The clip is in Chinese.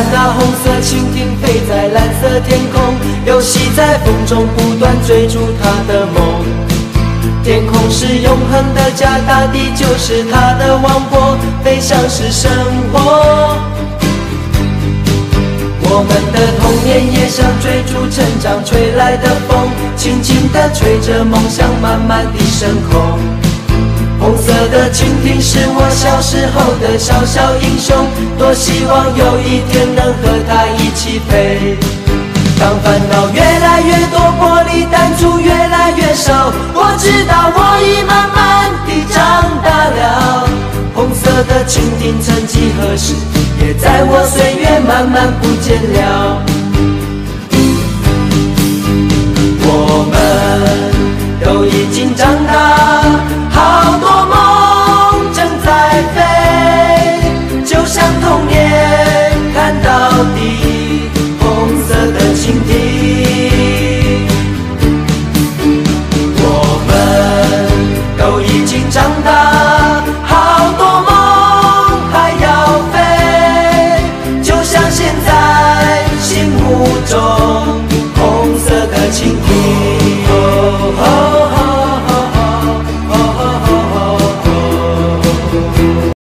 看那红色蜻蜓飞在蓝色天空游戏在风中不断追逐他的梦。天空是永恒的家大地就是他的王国飞翔是生活我们的童年也像追逐成长吹来的风轻轻地吹着梦想慢慢地升空。的蜻蜓是我小时候的小小英雄多希望有一天能和它一起飞。当烦恼越来越多玻璃弹珠越来越少我知道我已慢慢地长大了。红色的蜻蜓曾几何时也在我岁月慢慢不见了。我们都已经长大倾听，我们都已经长大，好多梦还要飞，就像现在心目中。